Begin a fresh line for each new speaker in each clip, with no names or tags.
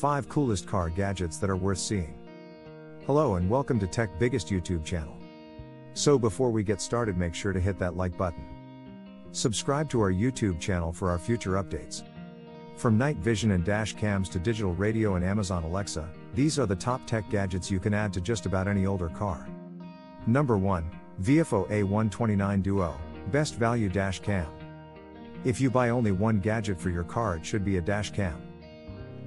5 Coolest Car Gadgets That Are Worth Seeing. Hello and welcome to Tech Biggest YouTube channel. So before we get started make sure to hit that like button. Subscribe to our YouTube channel for our future updates. From night vision and dash cams to digital radio and Amazon Alexa, these are the top tech gadgets you can add to just about any older car. Number 1, Viofo A129 Duo, Best Value Dash Cam. If you buy only one gadget for your car it should be a dash cam.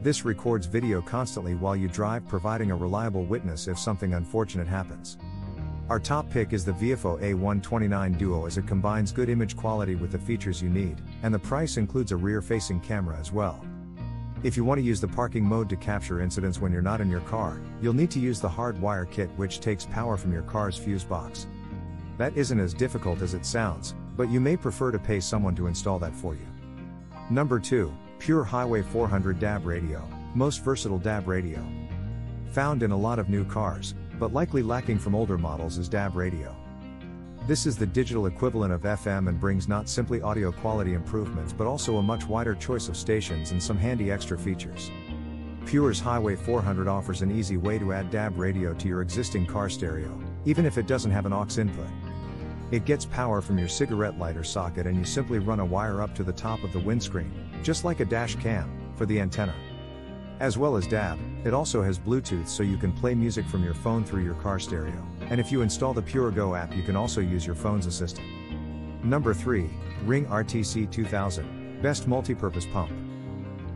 This records video constantly while you drive providing a reliable witness if something unfortunate happens. Our top pick is the Viofo A129 Duo as it combines good image quality with the features you need, and the price includes a rear-facing camera as well. If you want to use the parking mode to capture incidents when you're not in your car, you'll need to use the hardwire kit which takes power from your car's fuse box. That isn't as difficult as it sounds, but you may prefer to pay someone to install that for you. Number 2, Pure Highway 400 DAB Radio, most versatile DAB radio. Found in a lot of new cars, but likely lacking from older models is DAB radio. This is the digital equivalent of FM and brings not simply audio quality improvements but also a much wider choice of stations and some handy extra features. Pure's Highway 400 offers an easy way to add DAB radio to your existing car stereo, even if it doesn't have an aux input. It gets power from your cigarette lighter socket and you simply run a wire up to the top of the windscreen, just like a dash cam, for the antenna. As well as DAB, it also has Bluetooth so you can play music from your phone through your car stereo, and if you install the Pure Go app you can also use your phone's assistant. Number 3, Ring RTC 2000, Best Multi-Purpose Pump.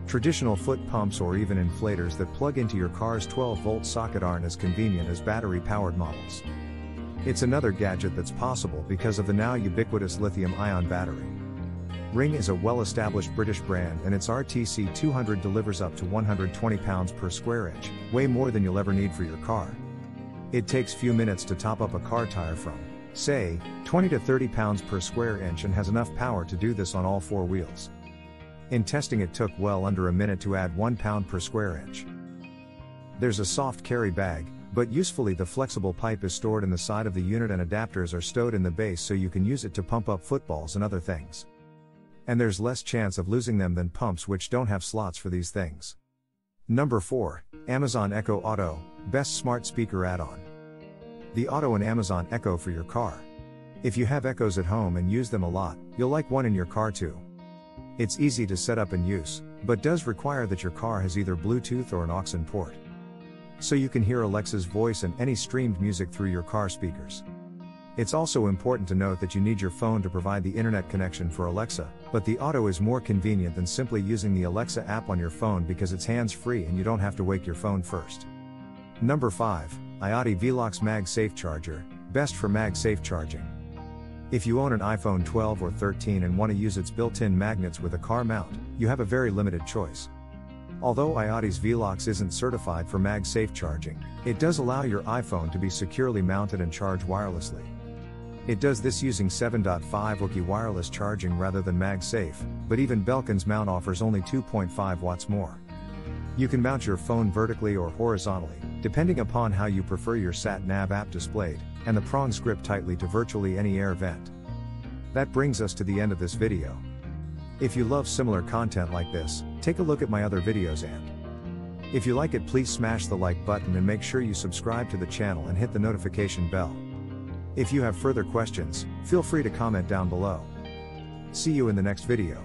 Traditional foot pumps or even inflators that plug into your car's 12 volt socket aren't as convenient as battery powered models. It's another gadget that's possible because of the now ubiquitous lithium ion battery. Ring is a well established British brand and its RTC 200 delivers up to 120 pounds per square inch, way more than you'll ever need for your car. It takes few minutes to top up a car tire from, say, 20 to 30 pounds per square inch and has enough power to do this on all four wheels. In testing it took well under a minute to add 1 pound per square inch. There's a soft carry bag, but usefully the flexible pipe is stored in the side of the unit and adapters are stowed in the base so you can use it to pump up footballs and other things. And there's less chance of losing them than pumps which don't have slots for these things. Number 4, Amazon Echo Auto, Best Smart Speaker Add-on. The Auto and Amazon Echo for your car. If you have Echoes at home and use them a lot, you'll like one in your car too. It's easy to set up and use, but does require that your car has either Bluetooth or an aux port. So you can hear Alexa's voice and any streamed music through your car speakers. It's also important to note that you need your phone to provide the internet connection for Alexa, but the Auto is more convenient than simply using the Alexa app on your phone because it's hands-free and you don't have to wake your phone first. Number 5, iOttie Velox MagSafe Charger, best for MagSafe charging. If you own an iPhone 12 or 13 and want to use its built-in magnets with a car mount, you have a very limited choice. Although iOttie's Velox isn't certified for MagSafe charging, it does allow your iPhone to be securely mounted and charge wirelessly. It does this using 7.5 Wookie wireless charging rather than MagSafe, but even Belkin's mount offers only 2.5 watts more. You can mount your phone vertically or horizontally, depending upon how you prefer your sat nav app displayed, and the prongs grip tightly to virtually any air vent. That brings us to the end of this video. If you love similar content like this, take a look at my other videos and if you like it please smash the like button and make sure you subscribe to the channel and hit the notification bell. If you have further questions, feel free to comment down below. See you in the next video.